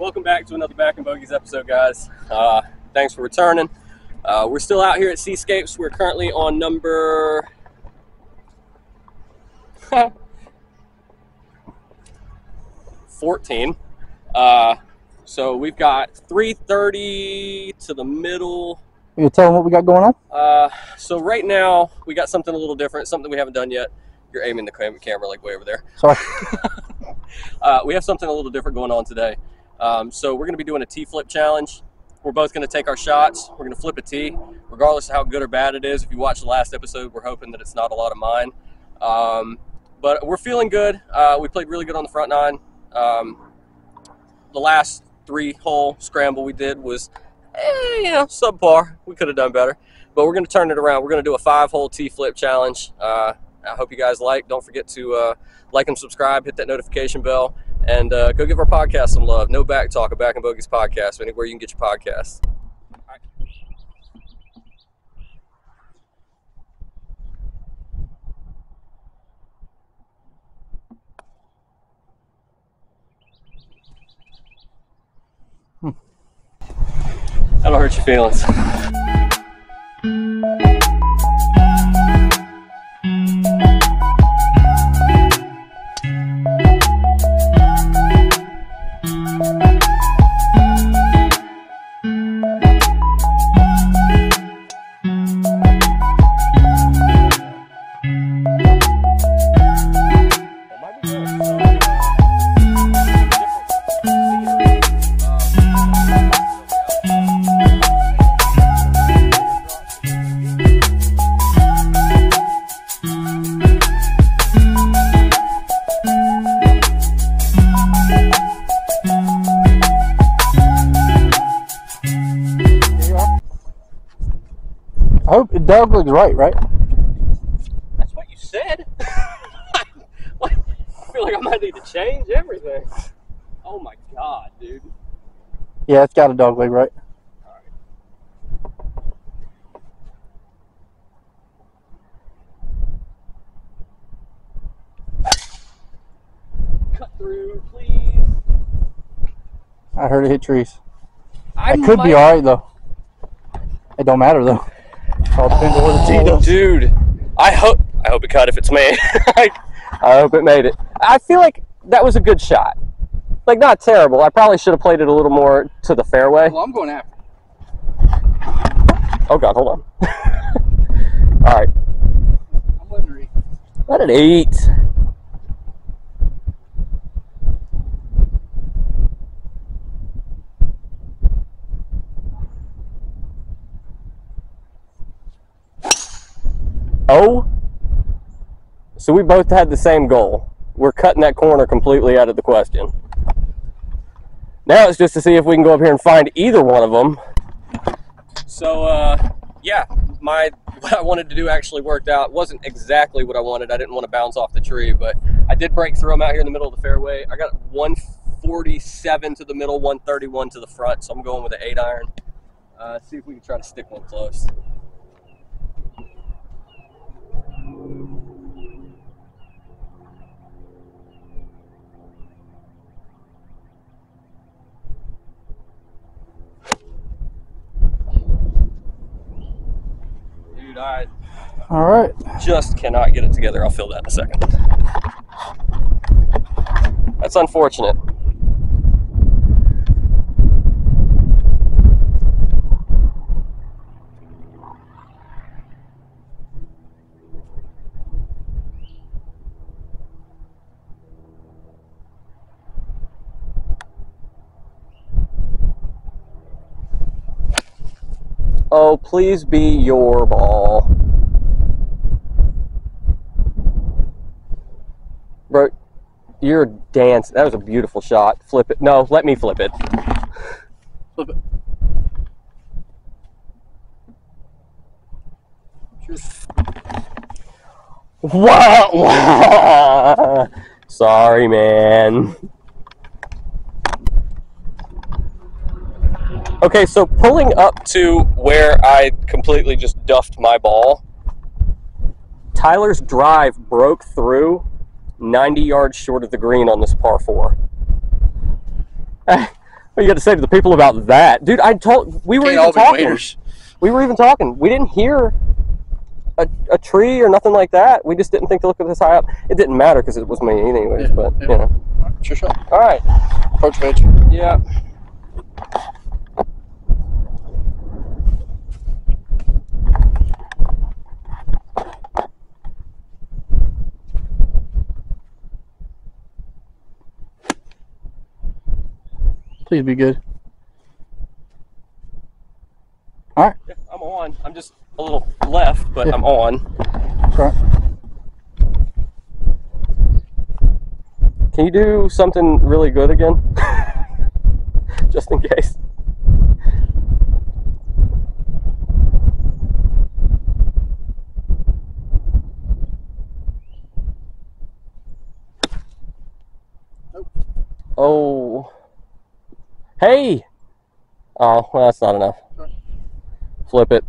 Welcome back to another Backing Bogeys episode, guys. Uh, thanks for returning. Uh, we're still out here at Seascapes. We're currently on number. Fourteen. Uh, so we've got 3:30 to the middle. You tell them what we got going on? Uh, so right now we got something a little different, something we haven't done yet. You're aiming the camera like way over there. Sorry. Uh, we have something a little different going on today. Um, so we're going to be doing a tee flip challenge. We're both going to take our shots. We're going to flip a tee, regardless of how good or bad it is. If you watched the last episode, we're hoping that it's not a lot of mine. Um, but we're feeling good. Uh, we played really good on the front nine. Um, the last three hole scramble we did was, eh, you know, subpar. We could have done better. But we're going to turn it around. We're going to do a five hole tee flip challenge. Uh, I hope you guys like. Don't forget to uh, like and subscribe, hit that notification bell, and uh, go give our podcast some love. No back talk, a Backing Bogeys podcast, anywhere you can get your podcasts. That'll hurt your feelings. I hope Doug looks right, right? That's what you said. I feel like I might need to change everything. Oh my god, dude. Yeah, it's got a dog leg, right? Cut through, please. I heard it hit trees. I It could might- be alright though. It don't matter though. All depends on where the tee dude. I hope I hope it cut if it's me. I hope it made it. I feel like that was a good shot. Like not terrible. I probably should have played it a little more to the fairway. Well, I'm going after. Oh god, hold on. All right, I'm wondering. let it eat. Oh, so we both had the same goal. We're cutting that corner completely out of the question. Now it's just to see if we can go up here and find either one of them. So, uh, yeah, my what I wanted to do actually worked out. Wasn't exactly what I wanted. I didn't want to bounce off the tree, but I did break through them out here in the middle of the fairway. I got 147 to the middle, 131 to the front, so I'm going with an eight iron. Uh, see if we can try to stick one close. Dude, I Alright. just cannot get it together. I'll fill that in a second. That's unfortunate. Oh, please be your ball. Bro, you're dancing. That was a beautiful shot. Flip it. No, let me flip it. Flip it. Wah. Sorry, man. Okay, so pulling up to where I completely just duffed my ball, Tyler's drive broke through 90 yards short of the green on this par four. What you got to say to the people about that, dude? I told we were Can't even talking. waiters. We were even talking. We didn't hear a, a tree or nothing like that. We just didn't think to look at this high up. It didn't matter because it was me anyways. Yeah, but yeah. you know. Your shot. All right. Approach pitch. Yeah. Please be good. Yeah, I'm on. I'm just a little left, but Yeah. I'm on. That's right. Can you do something really good again? just in case. Nope. Oh. Hey! Oh, well, that's not enough. Flip it.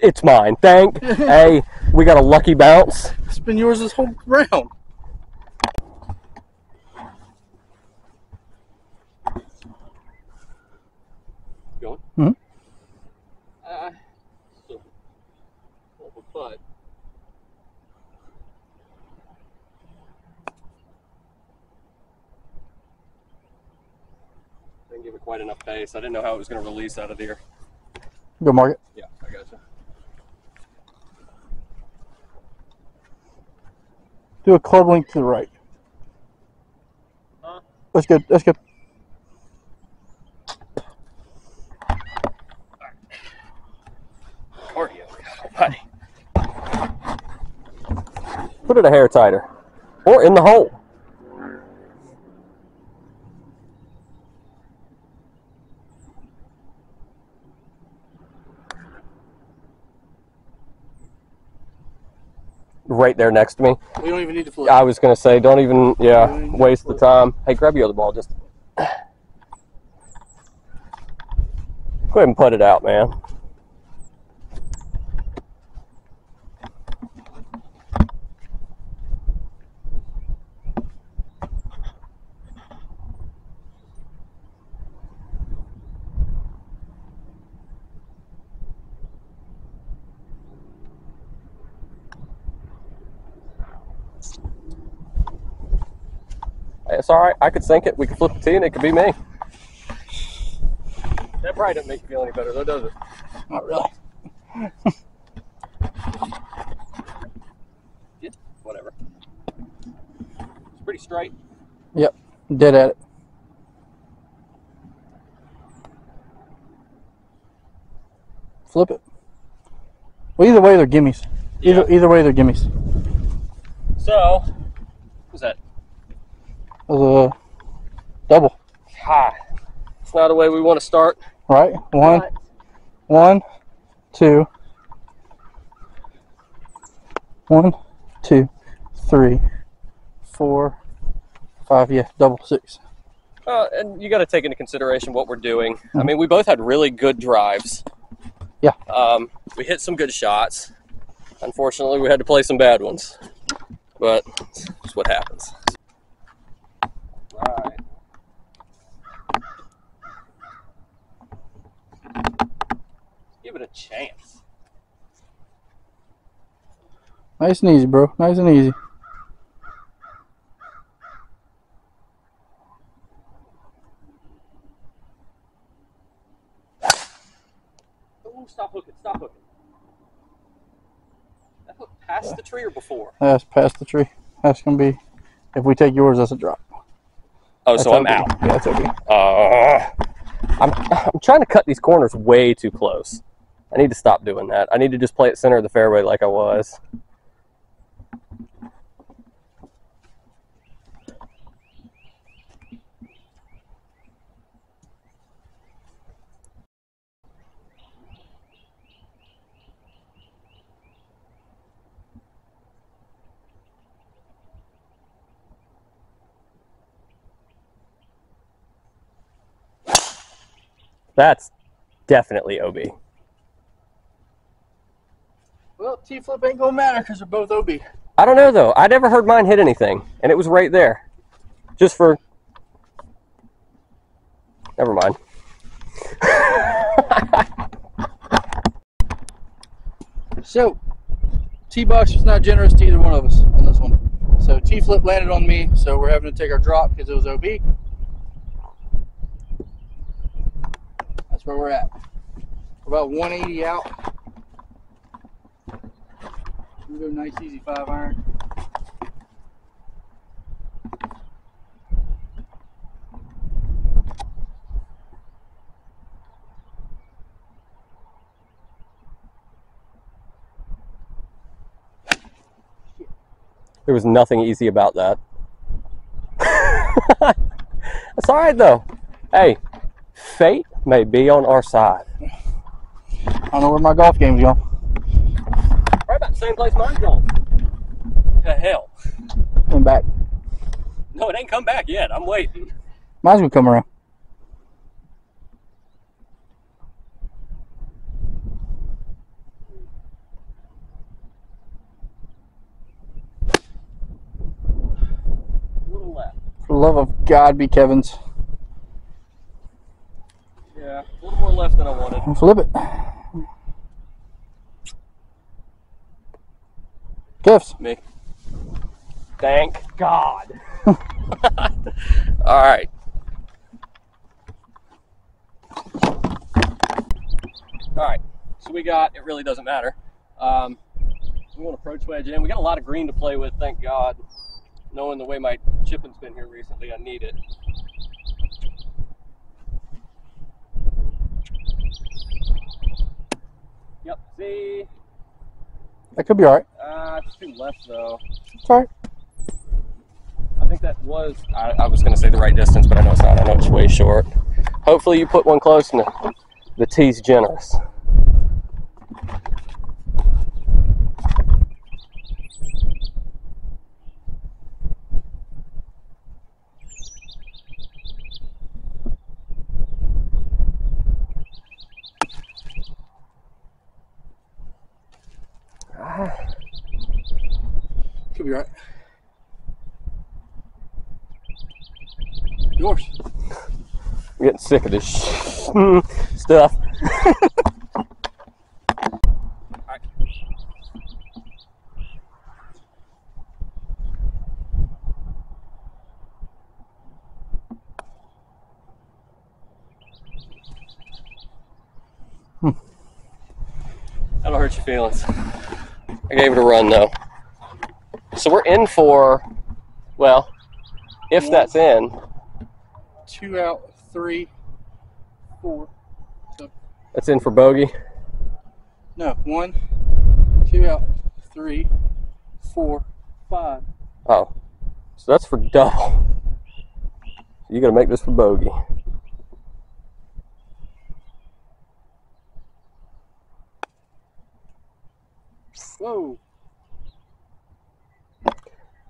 It's mine. Thank. hey, we got a lucky bounce. It's been yours this whole round. Going? Mhm. Uh, so, but. Didn't give it quite enough pace. I didn't know how it was going to release out of there. Go mark it. Yeah, I gotcha. Do a club link to the right. Huh? That's good. That's good. Cardio, buddy. Put it a hair tighter, or in the hole. Right there next to me. We don't even need to flip. I was gonna say, don't even, yeah, Don't waste the time. Hey, grab your other ball. Just go ahead and put it out, man. It's all right. I could sink it. We could flip the tee, and it could be me. That probably doesn't make you feel any better, though, does it? Not really. yeah, Whatever. It's pretty straight. Yep. Dead at it. Flip it. Well, either way, they're gimmies. Either Yeah. either way, they're gimmies. So, what's that? That was a double, Hi. It's not the way we want to start. right? One, one, two, one, two, three, four, five. Yeah, double six. Uh, and you got to take into consideration what we're doing. I mean, we both had really good drives. Yeah. Um, we hit some good shots. Unfortunately, we had to play some bad ones. But it's what happens. All right. Give it a chance. Nice and easy, bro. Nice and easy. Ooh, stop hooking. Stop hooking. That hook past the tree or before? That's past the tree. That's gonna be. If we take yours, that's a drop. Oh, That's so I'm out. Yeah, that's okay. Uh, I'm, I'm trying to cut these corners way too close. I need to stop doing that. I need to just play it center of the fairway like I was. That's definitely OB. Well, tee flip ain't gonna matter because they're both OB. I don't know though. I never heard mine hit anything, and it was right there. Just for Never mind. So, tee box was not generous to either one of us on this one. So tee flip landed on me, so we're having to take our drop because it was OB. That's where we're at. About 180 out. We go nice easy five iron. There was nothing easy about that. That's all right though. Hey, fate may be on our side. I don't know where my golf game's going. Right about the same place mine's going. To hell. Coming back. No, it ain't come back yet. I'm waiting. Mine's gonna come around. A little left. For the love of God, be Kevin's. Yeah, a little more left than I wanted. Flip it. Gifts. Me. Thank God. All right. All right. So we got. It really doesn't matter. Um, we want to approach wedge in. We got a lot of green to play with. Thank God. Knowing the way my chipping's been here recently, I need it. Yep. See. That could be alright. Uh, it's too left though. It's alright. I think that was, I, I was going to say the right distance, but I know it's not. I know it's way short. Hopefully you put one close and the, the tee's generous. Ah, Could be right. Yours. I'm getting sick of this sh- stuff. That'll hurt your feelings. I gave it a run though. So we're in for, well, if that's in, Two out, three, four. that's in for bogey. No, one, two out, three, four, five. Oh, so that's for double. You gotta make this for bogey. Whoa.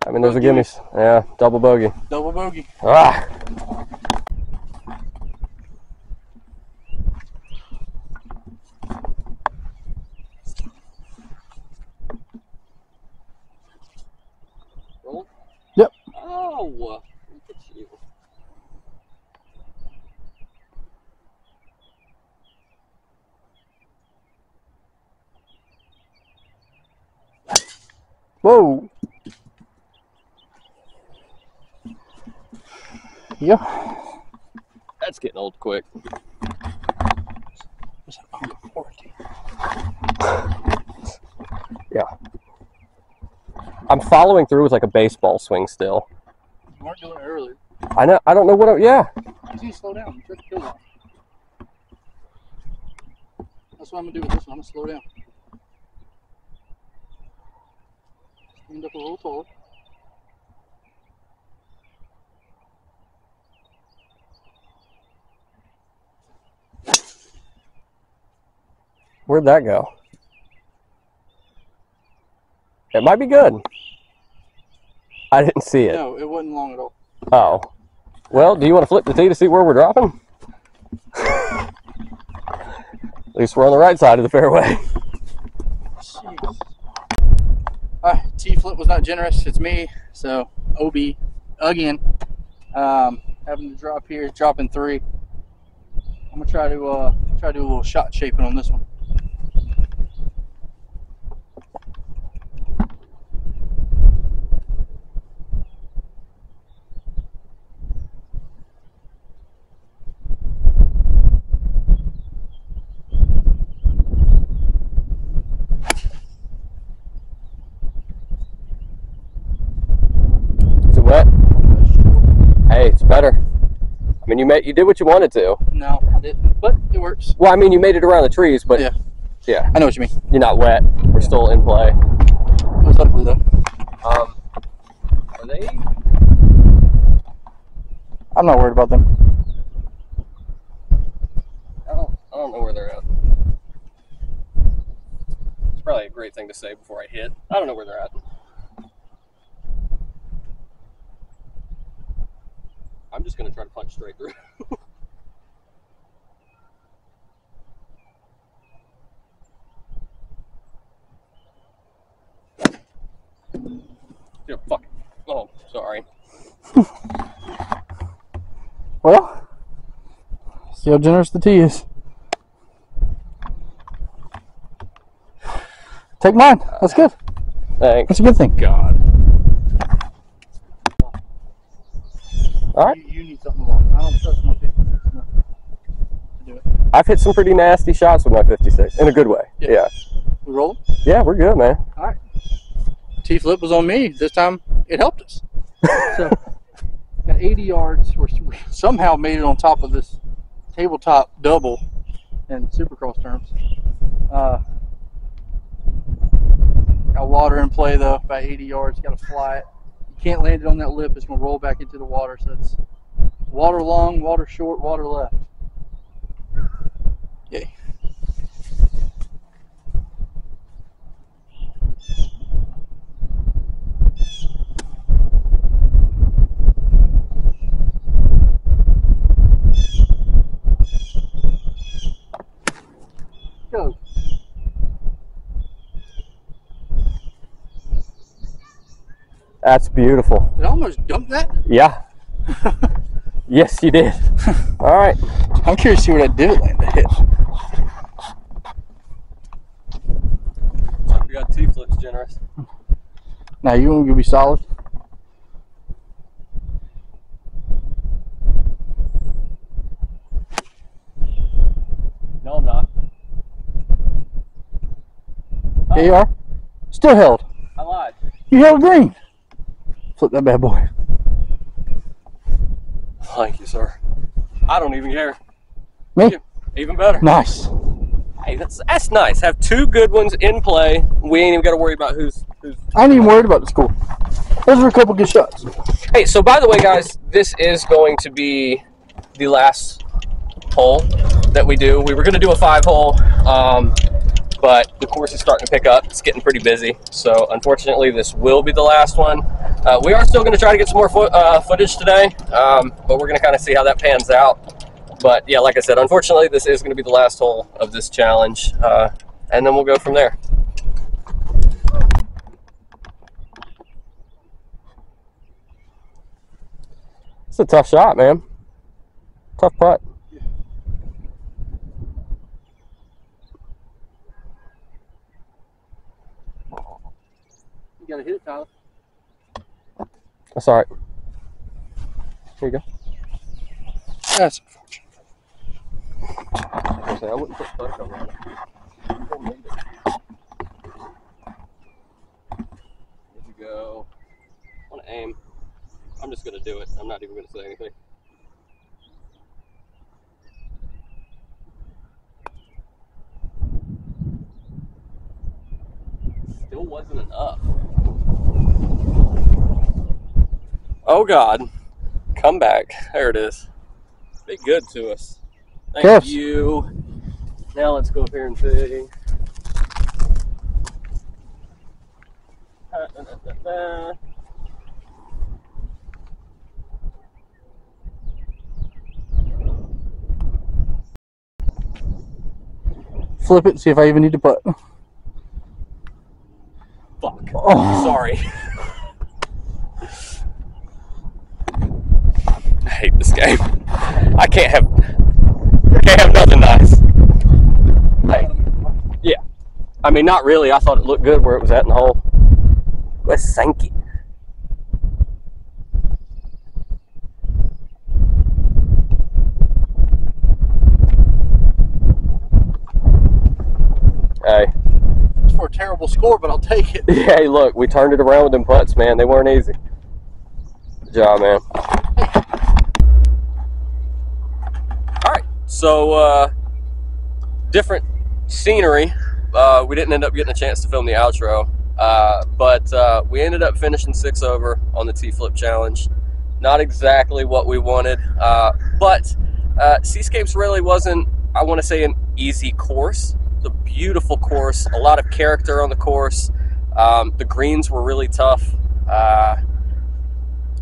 I mean, those are gimmies. Yeah, double bogey. Double bogey. Ah. Roll. Yep. Oh, look at you. Whoa. Yeah. That's getting old quick. Was that Uncle Forty? I'm following through with like a baseball swing still. You weren't doing it earlier. I know. I don't know what. I, yeah. You need to slow down. Took the kill off. That's what I'm gonna do with this one. I'm gonna slow down. Stand up a little taller. Where'd that go? It might be good. I didn't see it. No, it wasn't long at all. Oh. Well, do you want to flip the tee to see where we're dropping? At least we're on the right side of the fairway. Jeez. Alright, tee flip was not generous. It's me. So OB again. Um, having to drop here, dropping three. I'm gonna try to uh, try to do a little shot shaping on this one. Is it wet? Hey, it's better. I mean, you made you did what you wanted to. No, I didn't, but it works. Well, I mean, you made it around the trees, but Yeah. yeah, I know what you mean. you're not wet. We're still in play. Ugly though. Um, are they? I'm not worried about them. I don't. I don't know where they're at. It's probably a great thing to say before I hit. I don't know where they're at. I'm just gonna try to punch straight through. yeah, fuck. Oh, sorry. Well, see how generous the tee is. Take mine. That's good. Thanks. That's a good thing. God. All right. You, you need something long. I don't trust my 50 enough to do it. I've hit some pretty nasty shots with my 56 in a good way. Yeah. Yeah. We roll. Yeah, we're good, man. All right. tee flip was on me. This time it helped us. So got 80 yards. We're, we somehow made it on top of this tabletop double in supercross terms. Uh, got water in play though, about 80 yards. Got to fly it. Can't land it on that lip. It's going to roll back into the water. So it's water long, water short, water left. Yay. Go. That's beautiful. Did I almost dump that? Yeah. yes, you did. All right. I'm curious to see where that divot landed hit. We got tee flips generous. Now you want to be solid? No, I'm not. Here you are. Still held. I lied. You held green. Flip that bad boy. Thank you, sir. I don't even care. Me? Even better. Nice. Hey, that's that's nice. Have two good ones in play. We ain't even got to worry about who's who's. I ain't even worried about the score. Those were a couple good shots. Hey, so by the way, guys, this is going to be the last hole that we do. We were going to do a five hole, um, but the course is starting to pick up. It's getting pretty busy. So unfortunately, this will be the last one. Uh, we are still going to try to get some more fo- uh, footage today, um, but we're going to kind of see how that pans out. But yeah, like I said, unfortunately, this is going to be the last hole of this challenge, uh, and then we'll go from there. It's a tough shot, man. Tough putt. You gotta hit it, Tyler. That's all right. Here you go. That's I wouldn't put putt on it. There you go. I want to aim. I'm just gonna do it. I'm not even gonna say anything. Still wasn't enough. Oh God. Come back. There it is. Be good to us. Thank Yes. you. Now let's go up here and see. Uh, uh, uh. Flip it, see if I even need to putt. Fuck. Oh. Sorry. I hate this game. I can't have Can't have nothing nice. Hey, yeah. I mean, not really. I thought it looked good where it was at in the hole. Let's sink it. Hey, It's for a terrible score, but I'll take it. hey, look, we turned it around with them putts, man. They weren't easy. Good job, man. So uh, different scenery. Uh, we didn't end up getting a chance to film the outro, uh, but uh, we ended up finishing six over on the Tee Flip Challenge. Not exactly what we wanted, uh, but uh, Seascapes really wasn't, I want to say, an easy course. It's a beautiful course, a lot of character on the course. Um, the greens were really tough.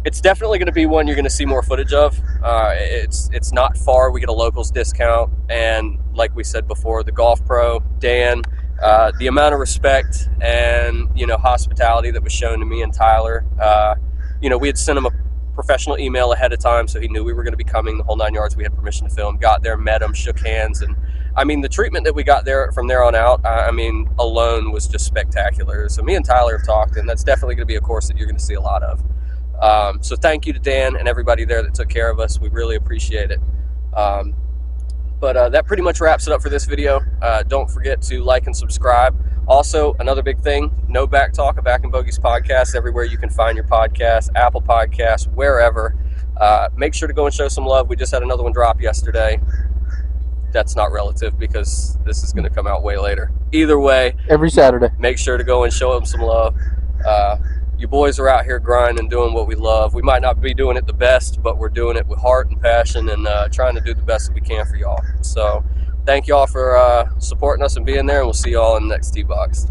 It's definitely going to be one you're going to see more footage of. Uh, it's it's not far. We get a locals discount, and like we said before, the golf pro Dan, uh, the amount of respect and you know hospitality that was shown to me and Tyler. Uh, you know, we had sent him a professional email ahead of time, so he knew we were going to be coming the whole nine yards. We had permission to film. Got there, met him, shook hands, and I mean the treatment that we got there from there on out. I I mean, alone was just spectacular. So me and Tyler have talked, and that's definitely going to be a course that you're going to see a lot of. Um, so thank you to Dan and everybody there that took care of us. We really appreciate it. Um, but uh, that pretty much wraps it up for this video. Uh, don't forget to like and subscribe. Also, another big thing: no back talk, a Backing Bogeys podcast everywhere you can find your podcast, Apple Podcasts, wherever. Uh, make sure to go and show some love. We just had another one drop yesterday. That's not relative because this is going to come out way later. Either way, Every Saturday. make sure to go and show them some love. You boys are out here grinding, doing what we love. We might not be doing it the best, but we're doing it with heart and passion and uh, trying to do the best that we can for y'all. So, thank y'all for uh, supporting us and being there, and we'll see y'all in the next Tee Box.